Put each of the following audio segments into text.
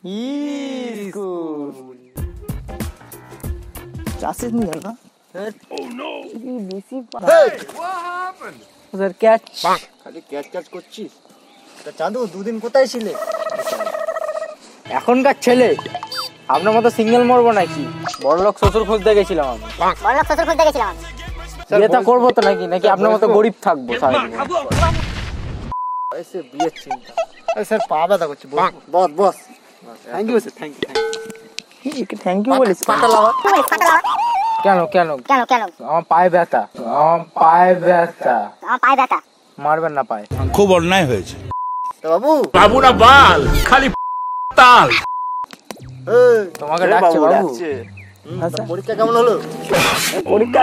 School বেশি sir catch খালি catch catch করছিস? তা চাঁদু দুদিন কোথায় ছিলে? এখনকার ছেলে। আপনার মতো সিঙ্গেল মরবো নাকি? বড় লোক শ্বশুর খুঁজতে গেছিলাম আমি। বড়লোক শ্বশুর খুঁজতে গেছিলাম আমি। বিয়েটা করব তো নাকি? নাকি আপনার মতো গরিব থাকব সারাদিন? এসে বিয়ের চিন্তা। স্যার পা ব্যথা করছে boss boss. Thank you sir thank you thank you বলিস? কেন কেন কেন কেন আমার পায়ে ব্যথা আমার পায়ে ব্যথা আমার পায়ে ব্যথা মারবেন না পায়ে খুব অন্যায় হয়েছে। বাবু। বাবু না বাল খালি তাল। তোমাকে ডাকছে বাবু পরীক্ষা কেমন হলো? পরীক্ষা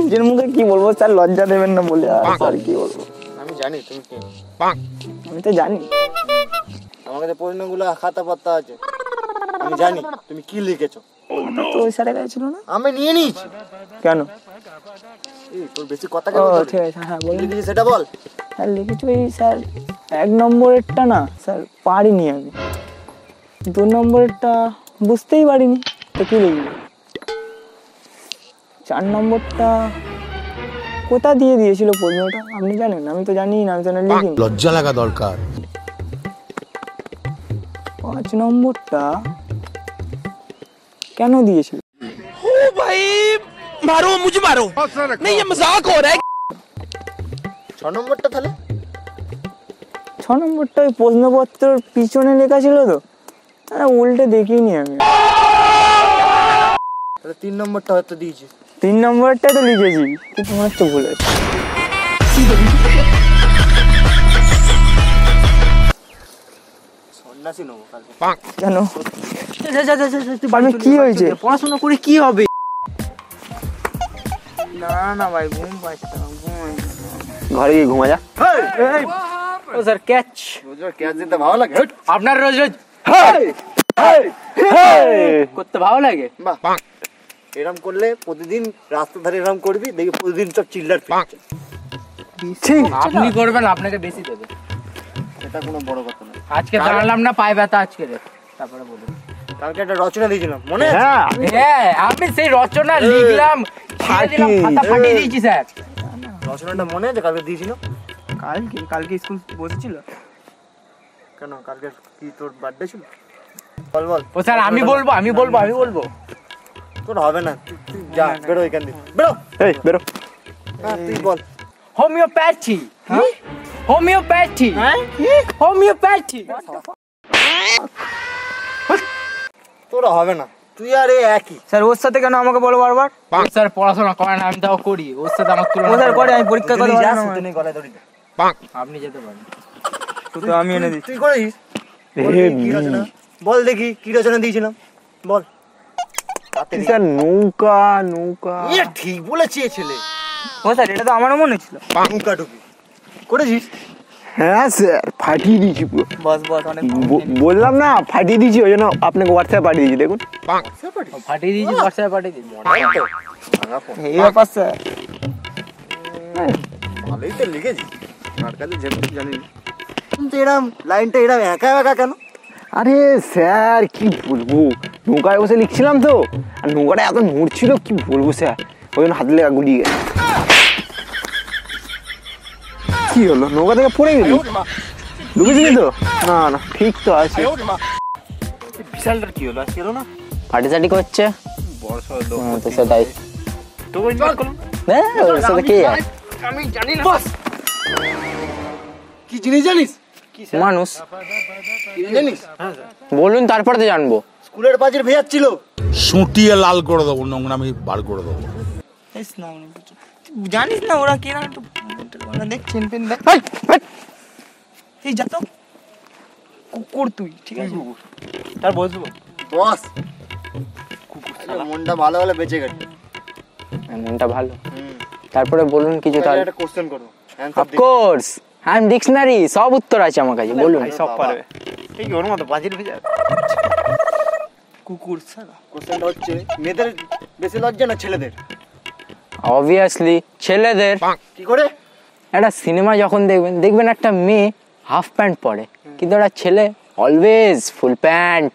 নিজের মুখে কি বলব স্যার লজ্জা দেবেন না বলে আর কি বলব। আমি জানি তুমি কে? আমি তো জানি। আমার কাছে প্রশ্নগুলো খাতা পাতা আছে। আমি জানি তুমি কি লিখেছো? তো ওই স্যারের কাছে ছিল না? আমি নিয়ে নিয়েছি। কেন? এই তোর বেশি কথা কেন ঠিক আছে হ্যাঁ বলুন। লিখেছি সেটা বল। স্যার লিখেছি ওই স্যার এক নম্বরেরটা না স্যার পারিনি আমি। দু নম্বরেরটা বুঝতেই পারিনি তো কি লিখব? চার নম্বরটা কোথা দিয়ে দিয়েছিল প্রশ্নটা? আপনি জানেন আমি তো জানি না আমি তো না লিখিনি। লজ্জা লাগা দরকার। পাঁচ নম্বরটা কেন দিয়েছিল? ছ নম্বরটা তাহলে? ছ নম্বরটা ওই প্রশ্নপত্রর পিছনে লেখা ছিল তো। আরে উল্টে দেখিনি আমি। তাহলে তিন নম্বরটা হয়তো দিয়েছিস। তিন নম্বরটা তো লিখেছি। কিন্তু মনে হচ্ছে ভুল হয়েছে। কেন? কি হয়েছে? পড়াশোনা করে কি হবে? না না ভাই ঘুম পাচ্ছে না ঘুম ঘরে গিয়ে ঘুমা যা। ও স্যার ক্যাচ। ক্যাচ দিতে ভালো লাগে? আপনার রোজ রোজ। করতে ভালো লাগে? বাহ। এরম করলে প্রতিদিন রাস্তা ধারে এরম করবি দেখি প্রতিদিন সব চিল্লার আপনি করবেন আপনাকে বেশি দেবে। এটা কোনো বড় কথা না। আজকে জানালাম না পায়ে ব্যথা আজকে রে। তারপরে বলুন। কালকে একটা রচনা দিয়েছিলাম মনে আছে? হ্যাঁ। হ্যাঁ আমি সেই রচনা লিখলাম দিলাম খাতা ফাটিয়ে দিয়েছি স্যার। রচনাটা মনে আছে কালকে দিয়েছিলাম কালকে কালকে স্কুল বসেছিল। কেন? কালকে কি তোর বার্থডে ছিল? বল বল। ও স্যার আমি বলব আমি বলব আমি বলব। তোর হবে না। যা বেরো এখান থেকে বেরো। এই বেরো। হ্যাঁ তুই বল। হোমিওপ্যাথি। হোমিওপ্যাথি। হোমিওপ্যাথি। তোর হবে না। তুই আর এই একই। স্যার ওর সাথে কেন আমাকে বলো বারবার? স্যার পড়াশোনা করে না আমি তাও করি। ওর সাথে আমার তুলনা স্যার করে আমি পরীক্ষা করে যা, দুদিনই গলায় দড়ি দে। আপনি যেতে পারেন। তো আমি এনে দিচ্ছি। তুই করিস? বল দেখি কি রচনা? বল দেখি কি রচনা দিয়েছিলাম। বল। স্যার নৌকা নৌকা। ইয়ে, ঠিক বলেছি ছেলে। ও স্যার এটা তো আমারও মনে ছিল। টুকা টুকি করেছিস? হ্যাঁ স্যার ফাটিয়ে দিয়েছি পুরো। বস বস অনেক বললাম না ফাটিয়ে দিয়েছি ওই জন্য আপনাকে হোয়াটসঅ্যাপ পাঠিয়ে দিয়েছি দেখুন। ফাটিয়ে দিয়েছি হোয়াটসঅ্যাপে পাঠিয়ে দিয়েছি। এই ব্যাপার স্যার। ভালোই তো লিখেছিস কার কাছে যেতে জানি না। কিন্তু এরম লাইনটা এরম একা একা কেন? আরে স্যার কি বলব? নৌকায় বসে লিখছিলাম তো। আর নৌকাটা এত নড়ছিল কি বলব স্যার? ওই জন্য হাত লেগা গুলিয়ে গেছে। কি হলো? নৌকা থেকে পড়ে গেলি? ডুবেছিলি তো? না না ঠিক তো আছে। বিশালটার কি হলো? আজকে এলো না? ফাটি সাটি করছে হ্যাঁ, তো সেটাই তোকে ইনভাইট করলাম? ওর সাথে কে আমি জানি না। কি জিনিস জানিস? মানুষ। জানিস? বলুন তারপর তো জানব। স্কুলের পাঁচের ভেজাচ্ছিল। সুটিয়ে লাল করে দেবো নোংরামি বার করে দেবো। জানিস না ওরা কিনা একটু দেখ চেন পেন দেখ। এই যা তো। কুকুর তুই ঠিক আছে? তার বসবো বস। মনটা ভালো হলে বেঁচে গেছে মনটা ভালো। তারপরে বলুন কিছু তাহলে একটা question answer of course I am dictionary সব উত্তর আছে আমার কাছে বলুন। সব পারবে। এই ওর মতো বাজির ভেজা কুকুর সারা কোশ্চেনটা হচ্ছে মেয়েদের বেশি লজ্জা না ছেলেদের? অবভিয়াসলি ছেলেদের কি করে? একটা সিনেমা যখন দেখবেন দেখবেন একটা মেয়ে হাফ প্যান্ট পরে কিন্তু একটা ছেলে অলওয়েজ ফুল প্যান্ট